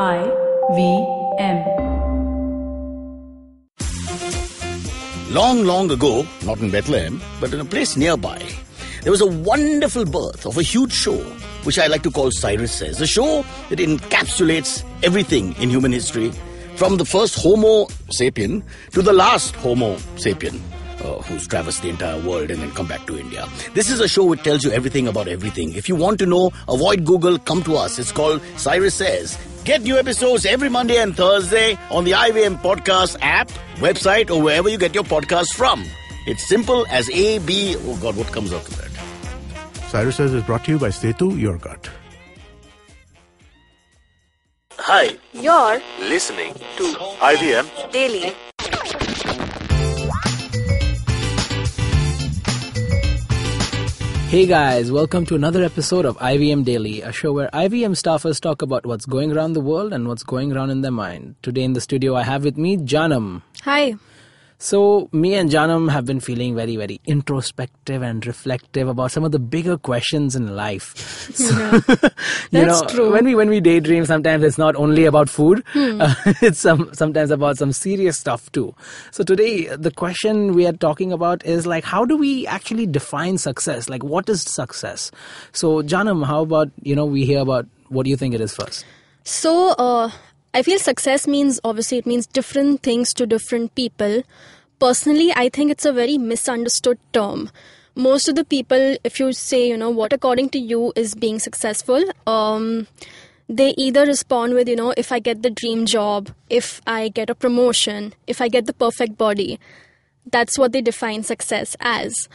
I V M. Long, long ago, not in Bethlehem, but in a place nearby, there was a wonderful birth of a huge show, which I like to call Cyrus Says. A show that encapsulates everything in human history, from the first Homo sapien to the last Homo sapien. Uh, who's traversed the entire world and then come back to India. This is a show which tells you everything about everything. If you want to know, avoid Google, come to us. It's called Cyrus Says. Get new episodes every Monday and Thursday on the IVM Podcast app, website, or wherever you get your podcasts from. It's simple as A, B, oh God, what comes after that? Cyrus Says is brought to you by Setu, your gut. Hi. You're listening to IVM daily. Hey guys, welcome to another episode of IVM Daily, a show where IVM staffers talk about what's going around the world and what's going around in their mind. Today in the studio, I have with me Jaanam. Hi. So, me and Jaanam have been feeling very, very introspective and reflective about some of the bigger questions in life. So, you That's know, true. when we when we daydream, sometimes it's not only about food; Hmm. uh, it's some sometimes about some serious stuff too. So today, the question we are talking about is like, how do we actually define success? Like, what is success? So, Jaanam, how about you know we hear about what do you think it is first? So, uh, I feel success means obviously it means different things to different people. Personally, I think it's a very misunderstood term. Most of the people, if you say, you know, what according to you is being successful, um, they either respond with, you know, if I get the dream job, if I get a promotion, if I get the perfect body. That's what they define success as.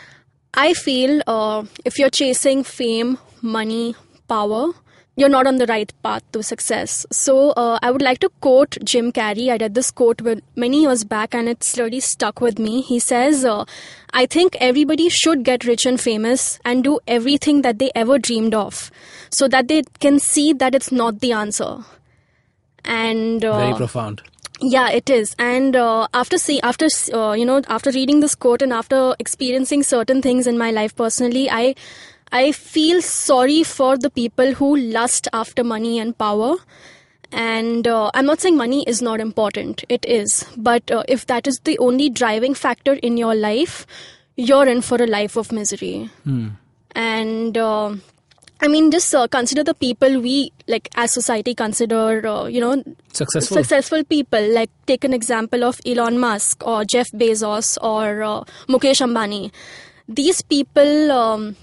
I feel uh, if you're chasing fame, money, power, you're not on the right path to success. So uh, I would like to quote Jim Carrey. I read this quote with, many years back and it's really stuck with me. He says, uh, I think everybody should get rich and famous and do everything that they ever dreamed of so that they can see that it's not the answer. And uh, Very profound. yeah, it is. And uh, after see, after uh, you know, after reading this quote and after experiencing certain things in my life personally, I I feel sorry for the people who lust after money and power. And uh, I'm not saying money is not important. It is. But uh, if that is the only driving factor in your life, you're in for a life of misery. And uh, I mean, just uh, consider the people we like as society consider, uh, you know, Successful. successful people. Like take an example of Elon Musk or Jeff Bezos or uh, Mukesh Ambani. These people, um,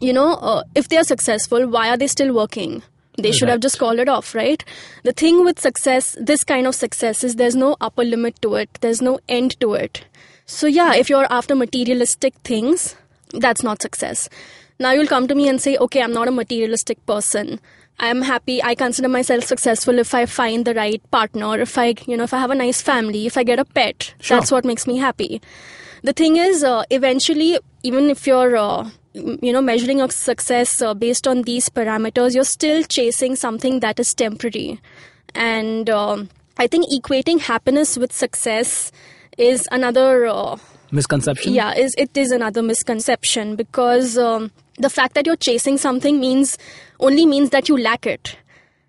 you know, uh, if they are successful, why are they still working? They should have just called it off, right? The thing with success, this kind of success, is there's no upper limit to it. There's no end to it. So yeah, if you're after materialistic things, that's not success. Now you'll come to me and say, okay, I'm not a materialistic person. I'm happy. I consider myself successful if I find the right partner, if I, you know, if I have a nice family, if I get a pet. Sure. That's what makes me happy. The thing is, uh, eventually, even if you're, uh, you know, measuring your success uh, based on these parameters, you're still chasing something that is temporary. And um, I think equating happiness with success is another uh, Misconception. yeah is it is another misconception because um, the fact that you're chasing something means only means that you lack it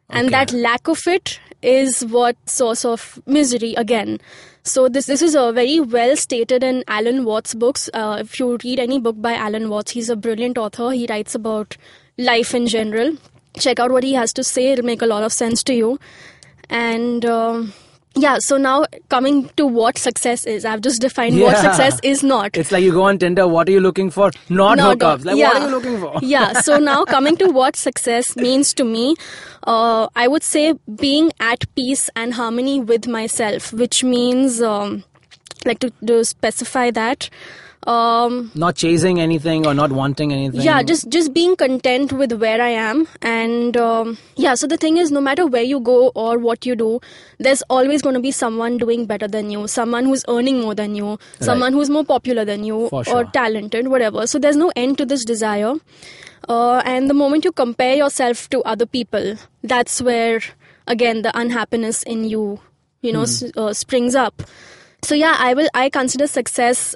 and Okay. that lack of it is what source of misery again. So this this is a very well stated in alan watts books. Uh, if you read any book by alan watts he's a brilliant author. He writes about life in general. Check out what he has to say. It'll make a lot of sense to you. And um, yeah so now coming to what success is i've just defined what success is not It's like you go on Tinder. What are you looking for? Not No, hookups. Like yeah. what are you looking for? yeah. So now coming to what success means to me, uh, I would say being at peace and harmony with myself, which means um, like to, to specify that. Um, Not chasing anything or not wanting anything. yeah, just just being content with where I am, and um, yeah. So the thing is, no matter where you go or what you do, there's always going to be someone doing better than you, someone who's earning more than you, someone who's more popular than you, For or talented, whatever. So there's no end to this desire. Uh, and the moment you compare yourself to other people, that's where again the unhappiness in you, you know, s- uh, springs up. So yeah, I will. I consider success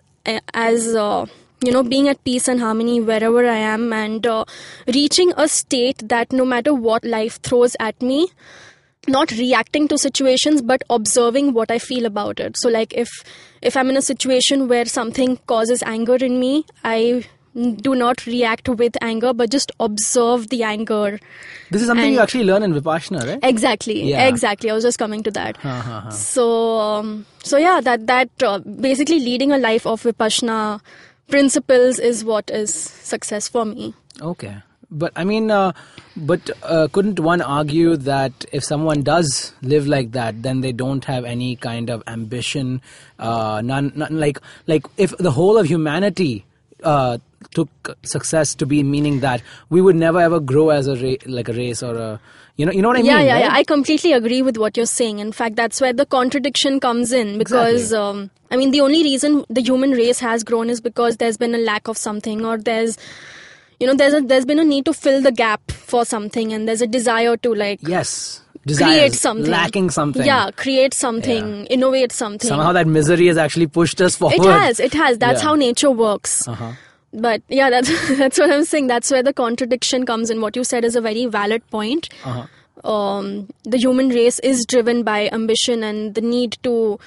as uh, you know being at peace and harmony wherever I am, and uh, reaching a state that no matter what life throws at me, not reacting to situations but observing what i feel about it. So like if if i'm in a situation where something causes anger in me i do not react with anger but just observe the anger This is something you actually learn in Vipassana, right? exactly Yeah. exactly i was just coming to that Ha, ha, ha. so um, so yeah that that uh, basically leading a life of vipassana principles is what is success for me Okay. But I mean, uh, but uh, couldn't one argue that if someone does live like that, then they don't have any kind of ambition? Uh, none, none like like if the whole of humanity uh, took success to be meaning that we would never ever grow as a ra- like a race or a you know you know what I yeah mean? yeah right? yeah i completely agree with what you're saying in fact that's where the contradiction comes in because Exactly. um, i mean the only reason the human race has grown is because there's been a lack of something or there's you know there's a there's been a need to fill the gap for something and there's a desire to like yes. create something lacking something. yeah create something innovate something Somehow that misery has actually pushed us forward. it has it has that's Yeah. how nature works Uh-huh. But yeah that's that's what i'm saying. That's where the contradiction comes in. What you said is a very valid point. Uh-huh. um, the human race is driven by ambition and the need to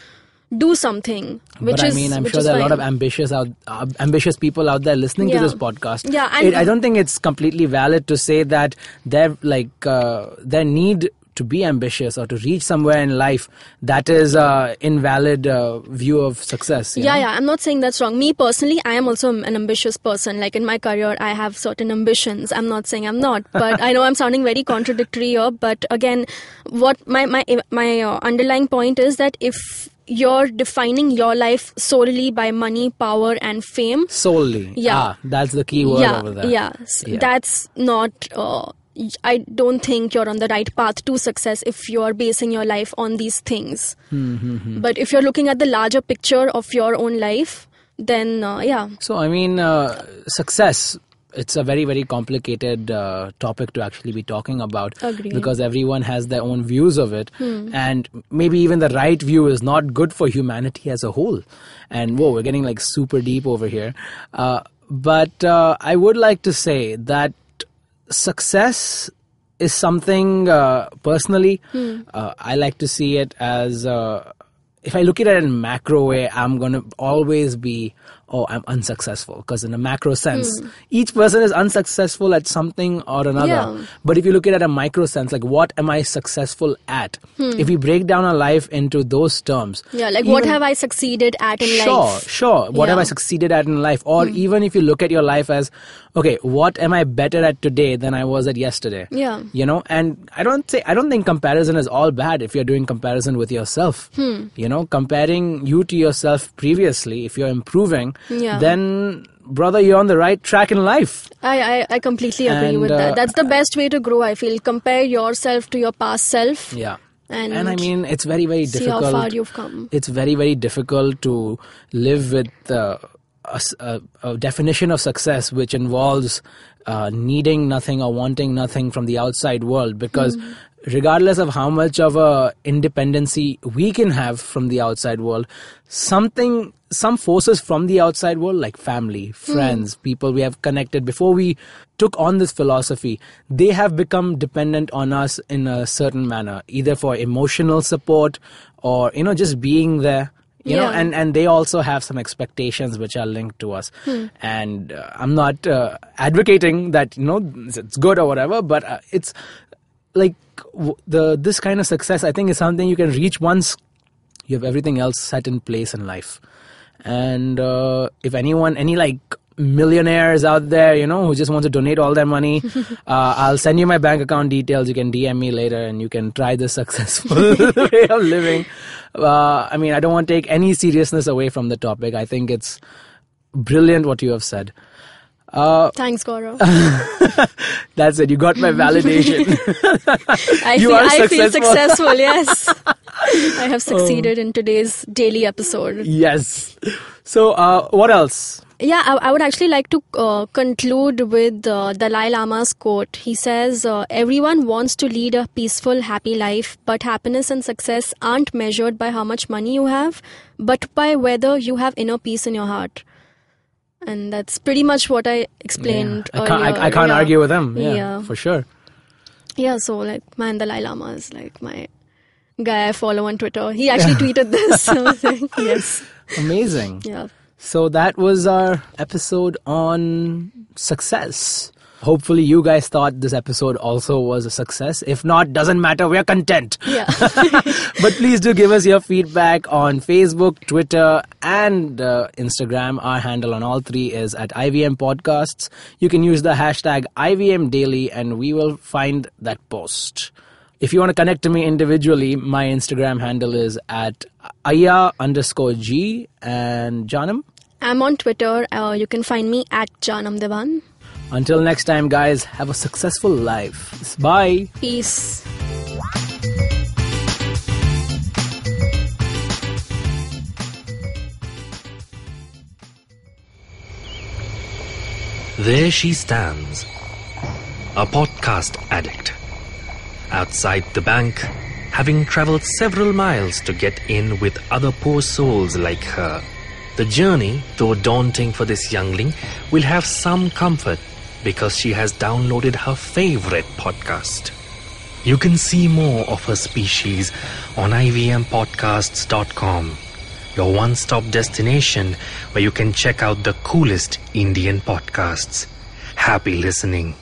do something which but is I mean, I'm sure there are a lot of ambitious out, uh, ambitious people out there listening to this podcast. Yeah, It- I don't think it's completely valid to say that their like uh, their need to be ambitious or to reach somewhere in life that is uh, invalid uh, view of success. yeah know? yeah i'm not saying that's wrong me personally i am also an ambitious person like in my career i have certain ambitions i'm not saying i'm not but i know i'm sounding very contradictory here but again what my my my uh, underlying point is that if you're defining your life solely by money power and fame Solely. Yeah. Ah, that's the key word yeah over there. yeah Yeah. that's not uh, I don't think you're on the right path to success if you're basing your life on these things. Hmm, But if you're looking at the larger picture of your own life, then uh, yeah, So, I mean, uh, success. It's a very, very complicated uh, topic to actually be talking about Agree. because everyone has their own views of it, and maybe even the right view is not good for humanity as a whole. And whoa, we're getting like super deep over here. Uh, but uh, I would like to say that success is something uh, personally uh, I like to see it as uh, if I look at it in macro way, I'm gonna always be oh I'm unsuccessful because in a macro sense, each person is unsuccessful at something or another. Yeah. But if you look at it at a micro sense, like what am I successful at? If we break down our life into those terms, yeah, like what have I succeeded at in sure, life? Sure, sure. What have I Hmm. succeeded at in life? Or even if you look at your life as, okay, what am I better at today than I was at yesterday? Yeah. You know, and I don't say I don't think comparison is all bad if you're doing comparison with yourself. Hmm. You know, comparing you to yourself previously, if you're improving, Yeah. then brother, you're on the right track in life. I, I, I completely agree And, with uh, that. That's the best way to grow, I feel. Compare yourself to your past self. Yeah. And and I mean, it's very, very difficult. see how far you've come. It's very, very difficult to live with uh, a, a- a definition of success which involves uh, needing nothing or wanting nothing from the outside world because Hmm. Regardless of how much of a independency we can have from the outside world something some forces from the outside world like family friends people we have connected before we took on this philosophy they have become dependent on us in a certain manner either for emotional support or you know just being there you know and and they also have some expectations which are linked to us. And uh, i'm not uh, advocating that you know it's good or whatever but uh, it's like the this kind of success i think is something you can reach once you have everything else set in place in life. And uh, if anyone any like millionaires out there you know who just want to donate all their money uh, i'll send you my bank account details. You can dm me later and you can try this successful way of living. Uh, i mean i don't want to take any seriousness away from the topic. I think it's brilliant what you have said uh, Thanks, Gaurav. that's it you got my validation I, feel, I feel successful. yes. I have succeeded in today's daily episode. yes so uh, what else Yeah, I, I would actually like to uh, conclude with uh, Dalai Lama's quote. He says, uh, Everyone wants to lead a peaceful, happy life, but happiness and success aren't measured by how much money you have, but by whether you have inner peace in your heart. And that's pretty much what I explained I can't, earlier. I can't Yeah. argue with them. Yeah, Yeah. for sure. Yeah, so like man Dalai Lama is like my guy I follow on Twitter. He actually tweeted this. So like, yes. Amazing. Yeah. So that was our episode on success. Hopefully, you guys thought this episode also was a success. If not, doesn't matter. We're content. Yeah. but please do give us your feedback on Facebook, Twitter, and uh, Instagram. Our handle on all three is at IVM Podcasts. You can use the hashtag IVM Daily, and we will find that post. If you want to connect to me individually, my Instagram handle is at aya underscore g and Jaanam. I'm on Twitter. Uh, you can find me at Jaanam Dewan. Until next time, guys, have a successful life. Bye. Peace. There she stands, a podcast addict. Outside the bank, having traveled several miles to get in with other poor souls like her. The journey, though daunting for this youngling, will have some comfort because she has downloaded her favorite podcast. You can see more of her species on ivmpodcasts.com, your one stop destination where you can check out the coolest Indian podcasts. Happy listening.